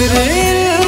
قدر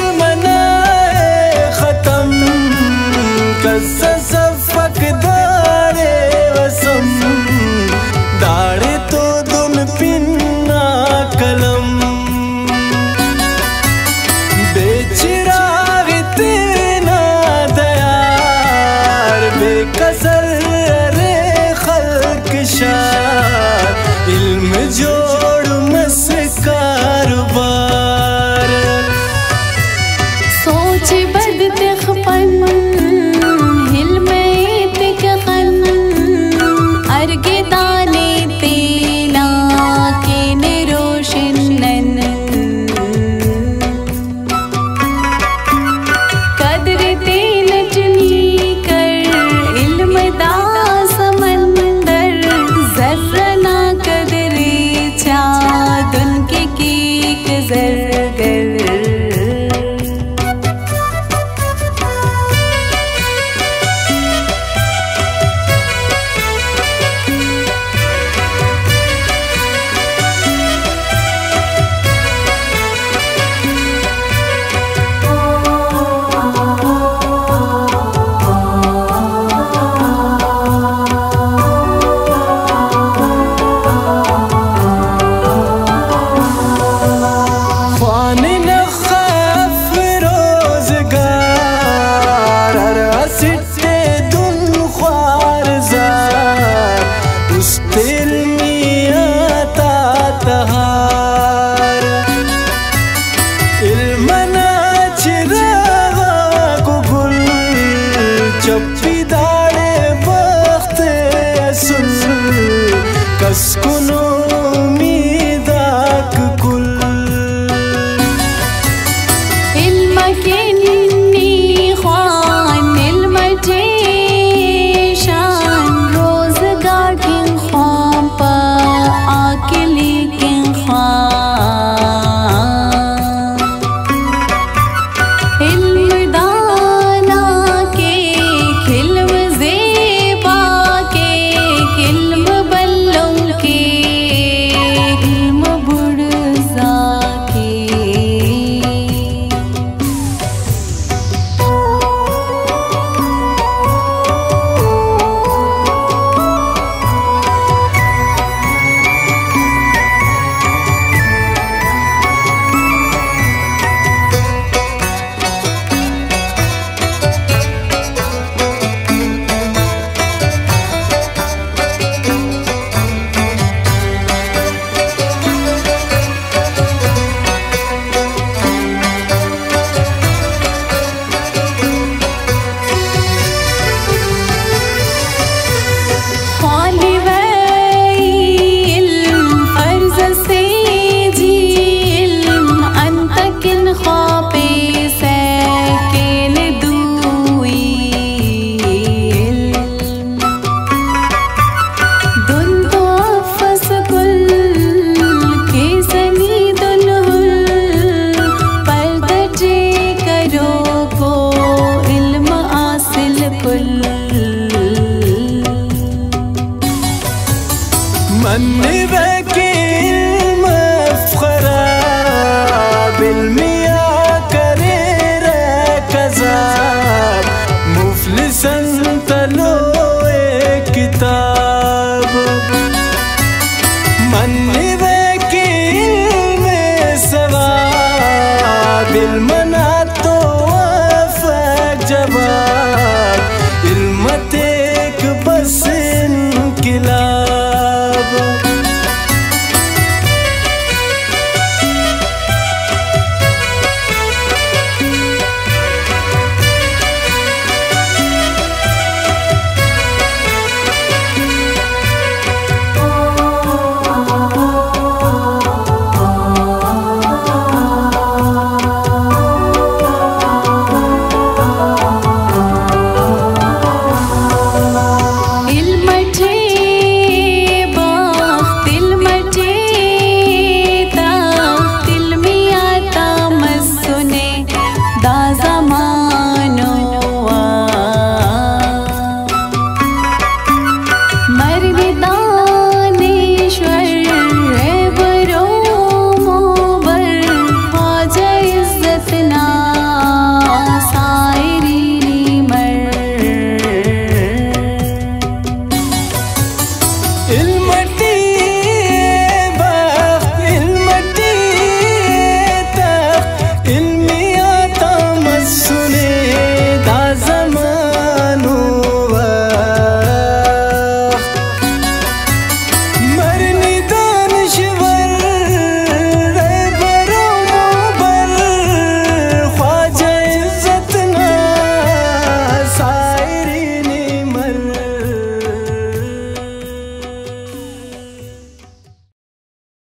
अन्य